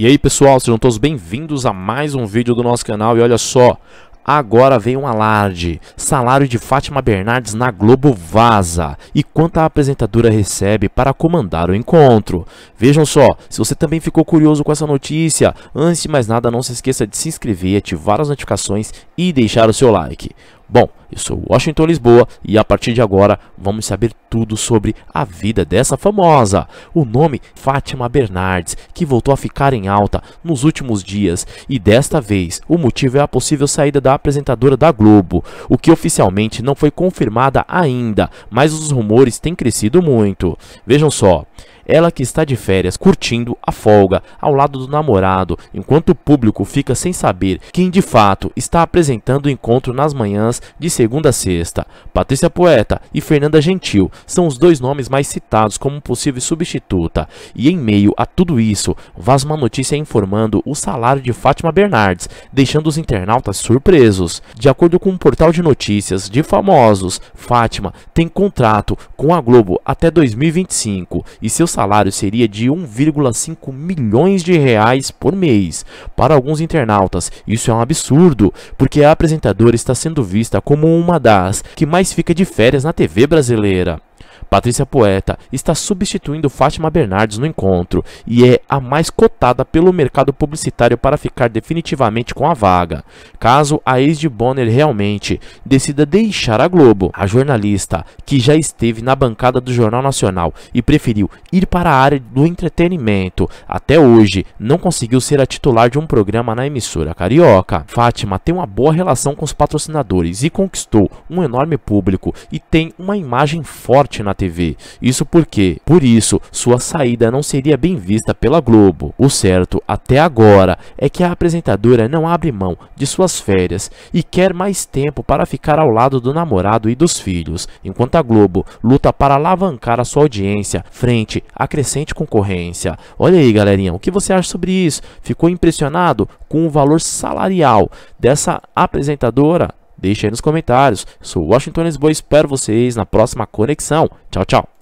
E aí pessoal, sejam todos bem-vindos a mais um vídeo do nosso canal e olha só, agora vem um alarde, salário de Fátima Bernardes na Globo vaza e quanto a apresentadora recebe para comandar o encontro. Vejam só, se você também ficou curioso com essa notícia, antes de mais nada não se esqueça de se inscrever, ativar as notificações e deixar o seu like. Bom, eu sou Washington Lisboa e a partir de agora vamos saber tudo sobre a vida dessa famosa. O nome Fátima Bernardes, que voltou a ficar em alta nos últimos dias e desta vez o motivo é a possível saída da apresentadora da Globo, o que oficialmente não foi confirmada ainda, mas os rumores têm crescido muito. Vejam só, ela que está de férias, curtindo a folga ao lado do namorado, enquanto o público fica sem saber quem de fato está apresentando o encontro nas manhãs de segunda a sexta. Patrícia Poeta e Fernanda Gentil são os dois nomes mais citados como possível substituta. E em meio a tudo isso, vaza uma notícia informando o salário de Fátima Bernardes, deixando os internautas surpresos. De acordo com um portal de notícias de famosos, Fátima tem contrato com a Globo até 2025 e seu salário seria de 1,5 milhões de reais por mês. Para alguns internautas, isso é um absurdo, porque a apresentadora está sendo vista como uma das que mais fica de férias na TV brasileira. Patrícia Poeta está substituindo Fátima Bernardes no encontro e é a mais cotada pelo mercado publicitário para ficar definitivamente com a vaga. Caso a ex de Bonner realmente decida deixar a Globo, a jornalista, que já esteve na bancada do Jornal Nacional e preferiu ir para a área do entretenimento, até hoje não conseguiu ser a titular de um programa na emissora carioca. Fátima tem uma boa relação com os patrocinadores e conquistou um enorme público e tem uma imagem forte na TV. Isso porque, por isso, sua saída não seria bem vista pela Globo. O certo até agora é que a apresentadora não abre mão de suas férias e quer mais tempo para ficar ao lado do namorado e dos filhos, enquanto a Globo luta para alavancar a sua audiência frente à crescente concorrência. Olha aí, galerinha, o que você acha sobre isso? Ficou impressionado com o valor salarial dessa apresentadora? Deixe aí nos comentários. Sou Washington Lisboa e espero vocês na próxima conexão. Tchau, tchau.